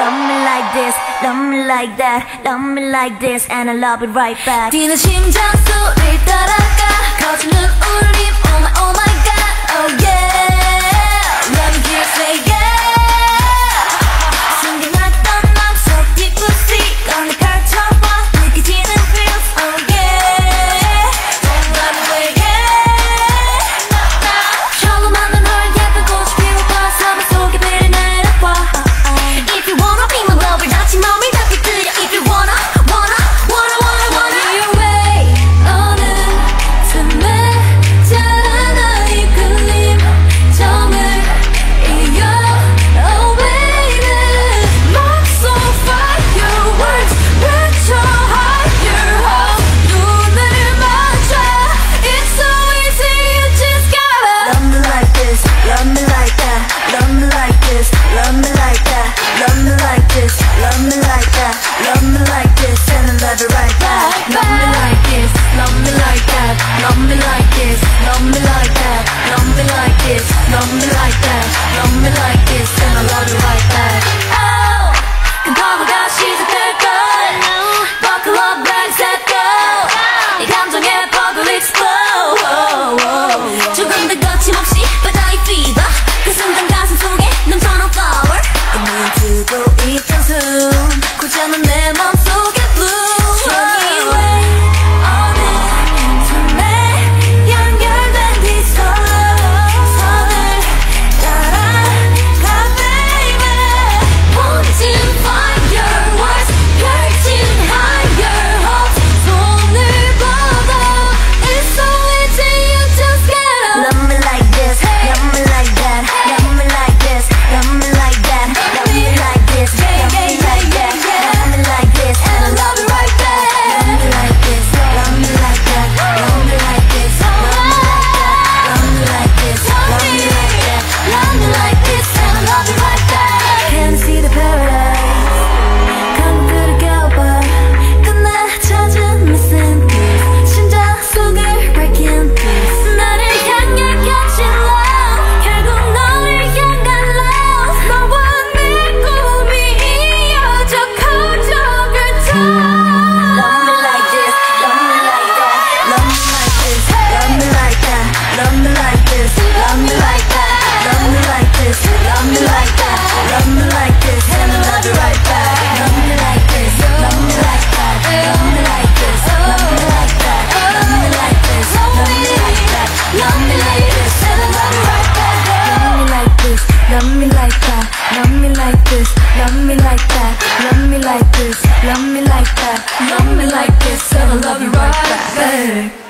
Love me like this, love me like that Love me like this and I love it right back. 뛰는 심장 소리 따라가. 거슬는 울림 Oh my oh my god. Oh yeah. 조금도 거침없이 바다의 피바 그 순간 가슴 속에 넘쳐난 flower. 눈을 뜨고 있던 숨고 자는 내맘 Love me like that, love me like this, gonna love you right back.